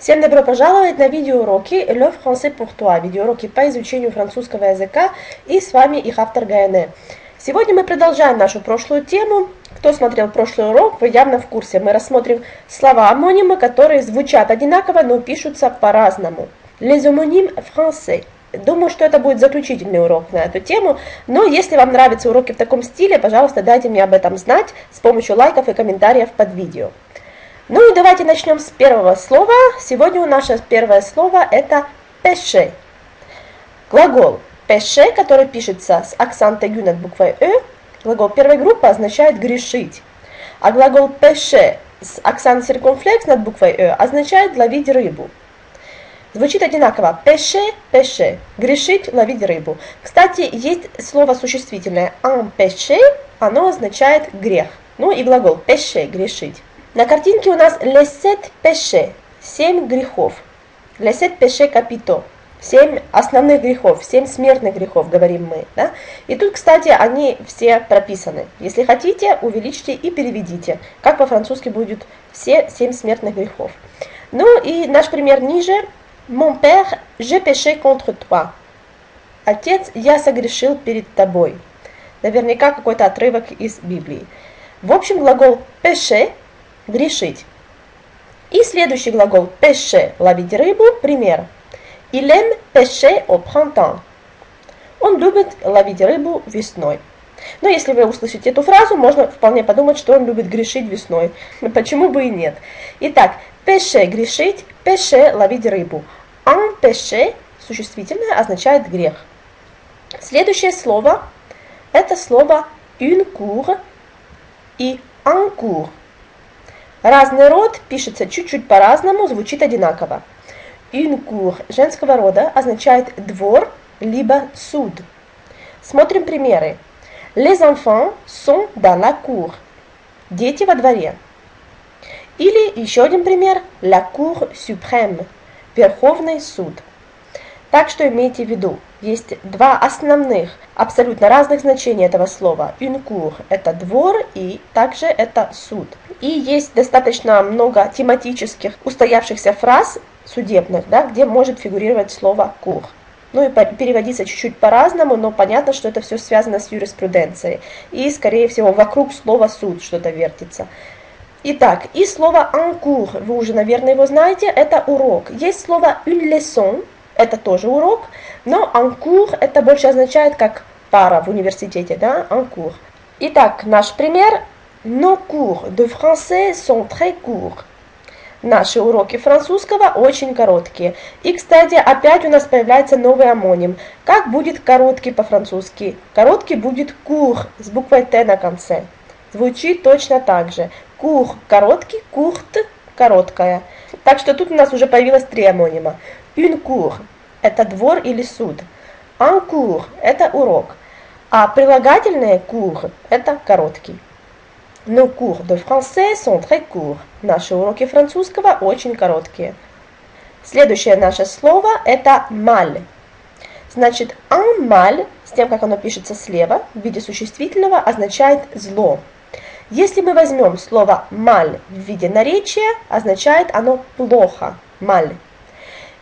Всем добро пожаловать на видеоуроки Le Français pour toi, видеоуроки по изучению французского языка, и с вами их автор Гайне. Сегодня мы продолжаем нашу прошлую тему. Кто смотрел прошлый урок, вы явно в курсе. Мы рассмотрим слова-амонимы, которые звучат одинаково, но пишутся по-разному. Les homonymes français. Думаю, что это будет заключительный урок на эту тему, но если вам нравятся уроки в таком стиле, пожалуйста, дайте мне об этом знать с помощью лайков и комментариев под видео. Ну и давайте начнем с первого слова. Сегодня у наше первое слово это пеше. Глагол пеше, который пишется с акцент aigu над буквой «э», глагол первой группы означает грешить. А глагол пеше с акцент циркумфлекс над буквой «э» означает ловить рыбу. Звучит одинаково. Пеше, пеше. Грешить, ловить рыбу. Кстати, есть слово существительное. En péché, оно означает грех. Ну и глагол пеше, грешить. На картинке у нас sept péchés, семь грехов. Sept péchés capitaux, семь основных грехов, семь смертных грехов, говорим мы. Да? И тут, кстати, они все прописаны. Если хотите, увеличьте и переведите, как по-французски будет все семь смертных грехов. Ну и наш пример ниже. Mon père, j'ai péché contre toi. Отец, я согрешил перед тобой. Наверняка какой-то отрывок из Библии. В общем, глагол péché грешить. И следующий глагол pêcher – ловить рыбу. Пример. Il aime pêcher printemps. Он любит ловить рыбу весной. Но если вы услышите эту фразу, можно вполне подумать, что он любит грешить весной. Почему бы и нет? Итак, pêcher – грешить, pêcher – ловить рыбу. En pêcher – существительное означает грех. Следующее слово – это слово une cour и un cours. Разный род пишется чуть-чуть по-разному, звучит одинаково. Cour женского рода означает двор, либо суд. Смотрим примеры. Les enfants sont dans la cour. Дети во дворе. Или еще один пример. La cour suprême. Верховный суд. Так что имейте в виду, есть два основных, абсолютно разных значения этого слова. Cour – это двор, и также это суд. И есть достаточно много тематических устоявшихся фраз судебных, да, где может фигурировать слово cour. Ну и переводиться чуть-чуть по-разному, но понятно, что это все связано с юриспруденцией. И, скорее всего, вокруг слова суд что-то вертится. Итак, и слово cours, вы уже, наверное, его знаете, это урок. Есть слово une leçon, это тоже урок, но cours это больше означает как пара в университете, да, cours. Итак, наш пример. Nos cours de français sont très courts. Наши уроки французского очень короткие. И, кстати, опять у нас появляется новый амоним. Как будет короткий по-французски? Короткий будет court с буквой Т на конце. Звучит точно так же. Court – короткий, courte – короткая. Так что тут у нас уже появилось три амонима. Une cour – это двор или суд. Un cours – это урок. А прилагательное court – это короткий. Nos cours de français sont très courts. Наши уроки французского очень короткие. Следующее наше слово – это mal. Значит, un mal, с тем, как оно пишется слева, в виде существительного, означает зло. Если мы возьмем слово mal в виде наречия, означает оно плохо, mal.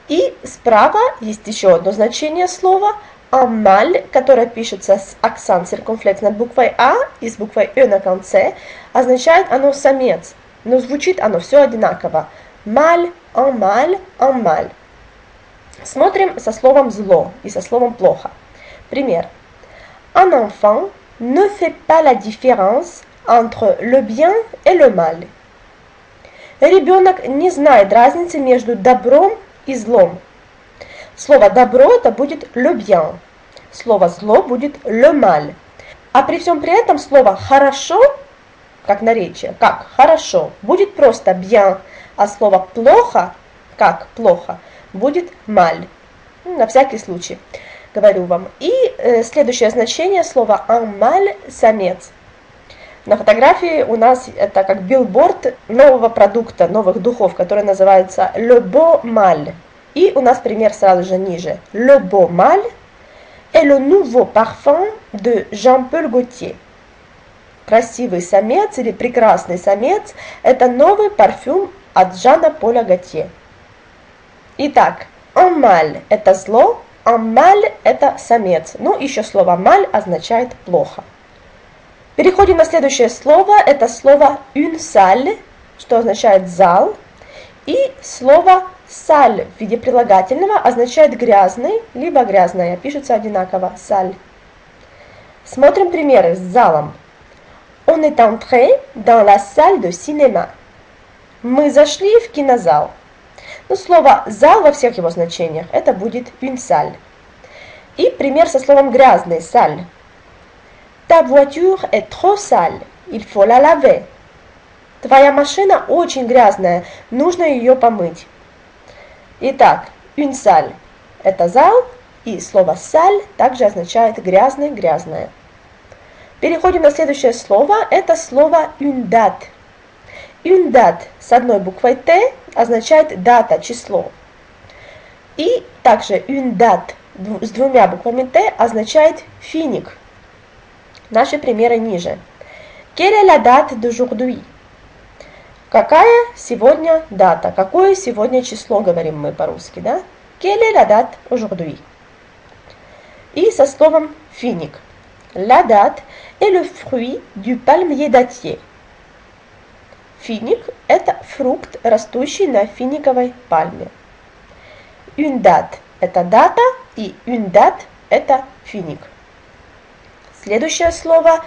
И справа есть еще одно значение слова «амаль», которое пишется с акцент циркумфлекс над буквой «а» и с буквой «э» на конце, означает оно «самец», но звучит оно все одинаково. «Маль», «амаль», «амаль». Смотрим со словом «зло» и со словом «плохо». Пример. Un enfant ne fait pas la différence entre le bien et le mal. Ребенок не знает разницы между добром и злом. Слово добро это будет le bien. Слово зло будет le mal. А при всем при этом слово хорошо, как наречие, как хорошо, будет просто bien, а слово плохо, как плохо, будет mal. Ну, на всякий случай говорю вам. И э, следующее значение слова un mal самец. На фотографии у нас это как билборд нового продукта, новых духов, который называется Le Beau Mal. И у нас пример сразу же ниже. Le Beau Mal est le nouveau parfum de Jean-Paul Gaultier. Красивый самец или прекрасный самец – это новый парфюм от Жана Поля Готье. Итак, mal – это зло, mal – это самец. Ну, еще слово mal означает плохо. Переходим на следующее слово. Это слово salle, что означает зал. И слово саль в виде прилагательного означает грязный, либо грязная. Пишется одинаково саль. Смотрим примеры с залом. On est entré dans la salle de cinéma. Мы зашли в кинозал. Ну, слово «зал» во всех его значениях это будет une salle. И пример со словом «грязный» – «саль». Ta voiture est trop sale, il faut la laver. Твоя машина очень грязная, нужно ее помыть. Итак, une salle – это зал, и слово «саль» также означает «грязный», «грязная». Переходим на следующее слово, это слово. Une date с одной буквой «т» означает дата, число. И также date с двумя буквами «т» означает финик. Наши примеры ниже. Quelle est la date d'aujourd'hui? Какая сегодня дата? Какое сегодня число, говорим мы по-русски, да? Quelle est la date aujourd'hui? И со словом финик. La date est le fruit du palmier dattier. Финик – это фрукт, растущий на финиковой пальме. Une date – это дата, и une date – это финик. Следующее слово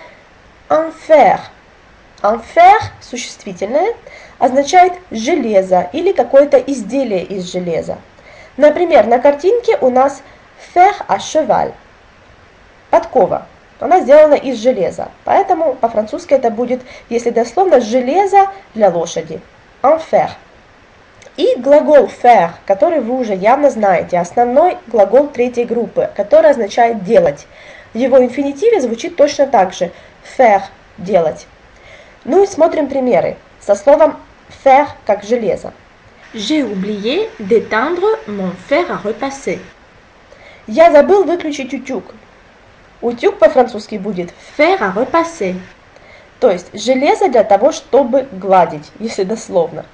«enfer». «Enfer» существительное означает железо или какое-то изделие из железа. Например, на картинке у нас «fer à cheval» – подкова. Она сделана из железа, поэтому по-французски это будет, если дословно, железо для лошади. «Enfer». И глагол faire, который вы уже явно знаете, основной глагол третьей группы, который означает делать. В его инфинитиве звучит точно так же faire – делать. Ну и смотрим примеры со словом faire как железо. J'ai oublié d'éteindre mon fer à repasser. Я забыл выключить утюг. Утюг по-французски будет Fer à repasser. то есть железо для того, чтобы гладить, если дословно.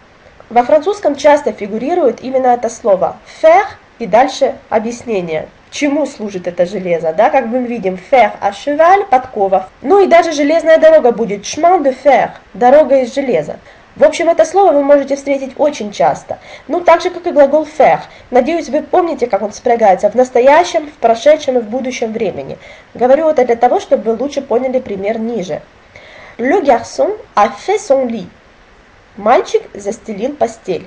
Во французском часто фигурирует именно это слово faire и дальше объяснение, чему служит это железо, да, как мы видим, fer à cheval, подкова. Ну и даже железная дорога будет chemin de fer, дорога из железа. В общем, это слово вы можете встретить очень часто. Ну, так же, как и глагол faire. Надеюсь, вы помните, как он спрягается в настоящем, в прошедшем и в будущем времени. Говорю это для того, чтобы вы лучше поняли пример ниже. Le garçon a fait son lit. Мальчик застелил постель.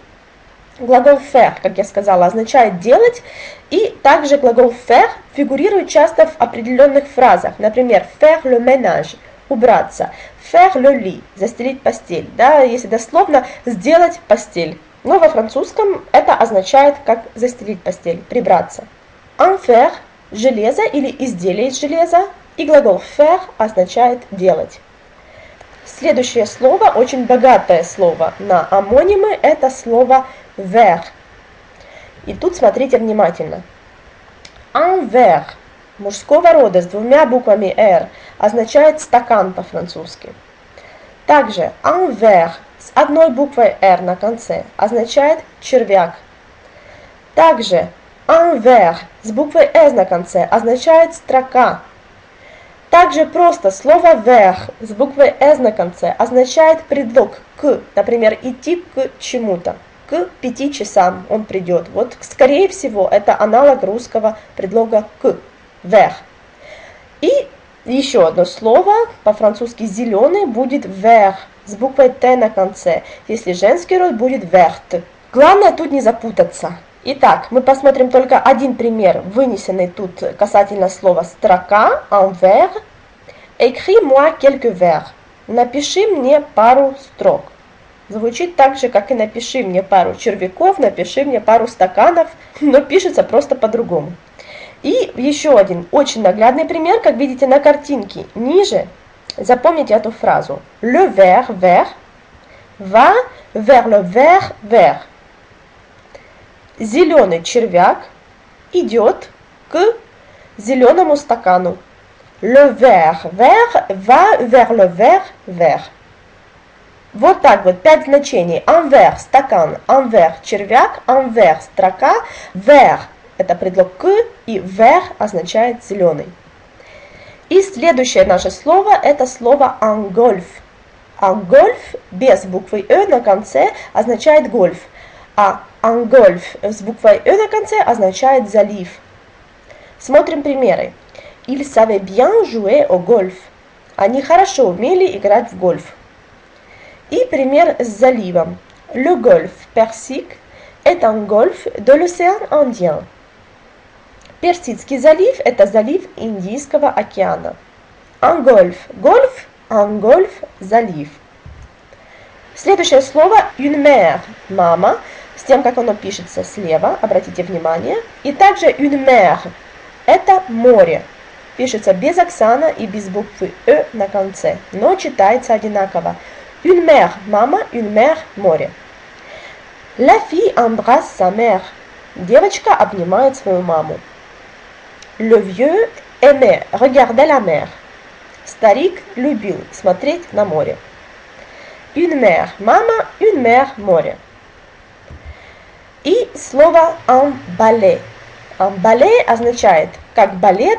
Глагол faire, как я сказала, означает делать, и также глагол faire фигурирует часто в определенных фразах. Например, faire le ménage – убраться, faire le lit – застелить постель, да, если дословно сделать постель. Но во французском это означает как застелить постель, прибраться. En faire – железо или изделие из железа, и глагол faire означает делать. Следующее слово, очень богатое слово на амонимы, это слово ver. И тут смотрите внимательно. Envers мужского рода с двумя буквами R означает стакан по-французски. Также envers с одной буквой R на конце означает червяк. Также envers с буквой S на конце означает строка. Также просто слово вверх с буквой «с» на конце означает предлог «к», например, идти к чему-то. К пяти часам он придет. Вот, скорее всего, это аналог русского предлога «к», «вверх». И еще одно слово, по-французски «зеленый» будет «вверх» с буквой «т» на конце, если женский род будет «верт». Главное тут не запутаться. Итак, мы посмотрим только один пример, вынесенный тут касательно слова строка, envers. Écris-moi quelques vers. Напиши мне пару строк. Звучит так же, как и напиши мне пару червяков, напиши мне пару стаканов, но пишется просто по-другому. И еще один очень наглядный пример, как видите на картинке ниже. Запомните эту фразу. Le ver vert va vers le vert vert зеленый червяк идет к зеленому стакану. Le vert vert va vers le vert vert. Вот так вот, пять значений. Envers – стакан, envers – червяк, envers – строка, vert – это предлог к, и vert означает зеленый. И следующее наше слово – это слово ангольф. Ангольф без буквы «э» на конце означает гольф, а ангольф с буквой «э» на конце означает залив. Смотрим примеры. Il savait bien jouer au golf. Они хорошо умели играть в гольф. И пример с заливом. Le golfe Persique est un golfe de l'océan Indien. Персидский залив – это залив Индийского океана. Ангольф – гольф, ангольф – залив. Следующее слово une mer – мама, тем, как оно пишется слева, обратите внимание. И также une mer – это море, пишется без оксана и без буквы «э» на конце, но читается одинаково. Une mère – мама, une mère – море. La fille embrasse sa mère. Девочка обнимает свою маму. Le vieux aimait regarder la mer. Старик любил смотреть на море. Une mère – мама, une mère – море. И слово «emballer». «Emballer» означает как балет,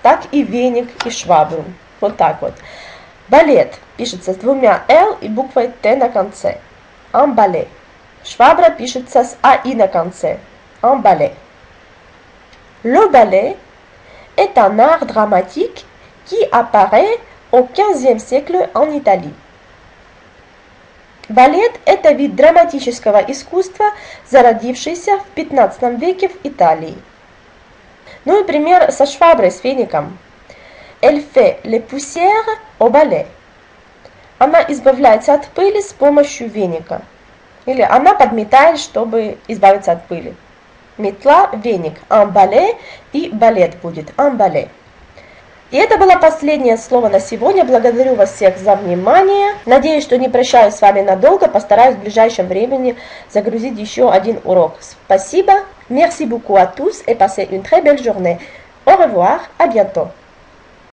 так и веник и швабру. Вот так вот. Балет пишется с двумя «л» и буквой «т» на конце. Emballer. Швабра пишется с «а» и на конце. Emballer. Le ballet est un art dramatique qui apparaît au XVe siècle en Italie. Балет – это вид драматического искусства, зародившийся в 15 веке в Италии. Ну и пример со шваброй, с феником. Elle fait les poussières au balai. Она избавляется от пыли с помощью веника. Или она подметает, чтобы избавиться от пыли. Метла, веник, амбале и балет будет, амбале. И это было последнее слово на сегодня. Благодарю вас всех за внимание. Надеюсь, что не прощаюсь с вами надолго. Постараюсь в ближайшем времени загрузить еще один урок. Спасибо. Merci beaucoup à tous et passez une très belle journée. Au revoir. À bientôt.